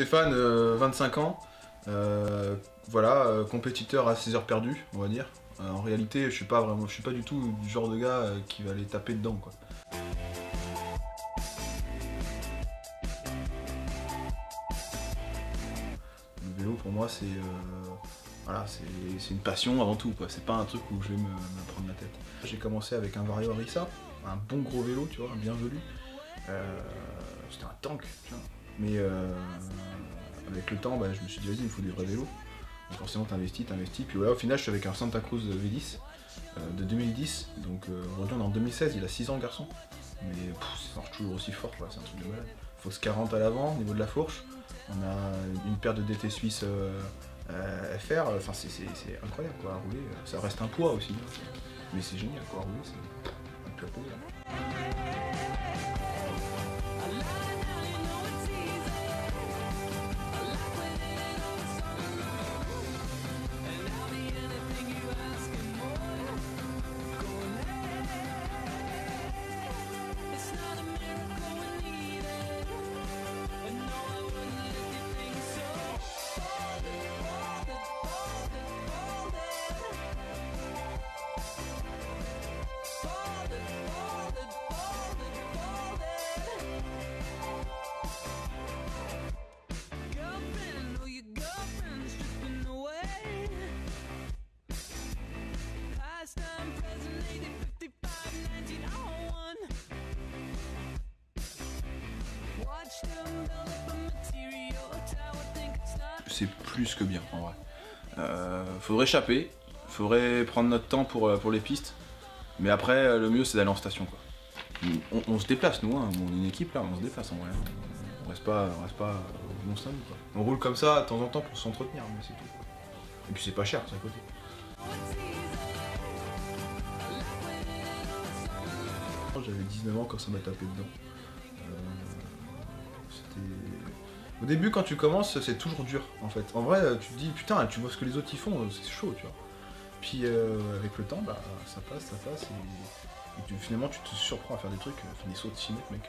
Stéphane, euh, 25 ans. Euh, voilà, euh, compétiteur à 6 heures perdues, on va dire. Euh, en réalité, je suis pas vraiment, je suis pas du tout du genre de gars euh, qui va aller taper dedans, quoi. Le vélo, pour moi, c'est euh, voilà, c'est une passion avant tout, quoi. C'est pas un truc où je vais me, prendre la tête. J'ai commencé avec un Vario Arisa, un bon gros vélo, tu vois, un bienvenu. Euh, C'était un tank. Mais euh, avec le temps, bah, je me suis dit, vas-y, il me faut des vrais vélos. Donc forcément, t'investis, t'investis. Puis voilà, au final, je suis avec un Santa Cruz V10 euh, de 2010. Donc euh, aujourd'hui, on est en 2016, il a 6 ans, le garçon. Mais pff, ça marche toujours aussi fort, quoi. C'est un truc de malade. Fox 40 à l'avant, au niveau de la fourche. On a une paire de DT suisse euh, FR. Enfin, c'est incroyable, quoi, à rouler. Ça reste un poids aussi. hein. Mais c'est génial, quoi, à rouler, c'est plaisir. C'est plus que bien en vrai. Euh, faudrait échapper, faudrait prendre notre temps pour, euh, pour les pistes, mais après euh, le mieux c'est d'aller en station quoi. On, se déplace nous, hein. on est une équipe là, on se déplace en vrai. On reste pas, on reste pas au bon stand quoi. On roule comme ça de temps en temps pour s'entretenir, mais c'est tout. Et puis c'est pas cher, c'est à côté. J'avais 19 ans quand ça m'a tapé dedans. Au début, quand tu commences, c'est toujours dur en fait. En vrai, tu te dis putain, tu vois ce que les autres y font, c'est chaud, tu vois. Puis euh, avec le temps, bah ça passe, ça passe, et, finalement tu te surprends à faire des trucs, euh, des sauts de 6 mètres, mec.